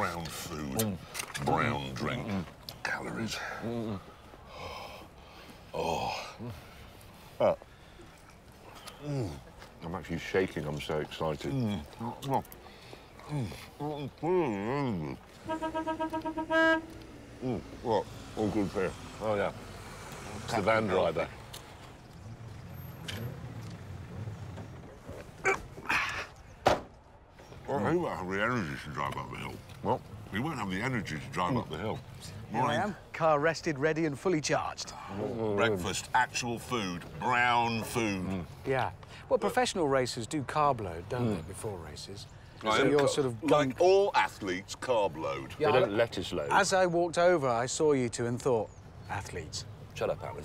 brown food, brown drink, calories. Oh, I'm actually shaking. I'm so excited. Mm, what? All good here. Oh, yeah. It's the van driver. Well, he won't have the energy to drive up the hill. Well, He won't have the energy to drive up the hill. Here I am, car rested, ready and fully charged. Mm. Breakfast, actual food, brown food. Mm. Yeah. Well, professional racers do carb load, don't they, mm. before races? Right, So and you're sort of going... like all athletes, carb load. Yeah, They don't lettuce load. As I walked over, I saw you two and thought, athletes. Shut up, Aaron.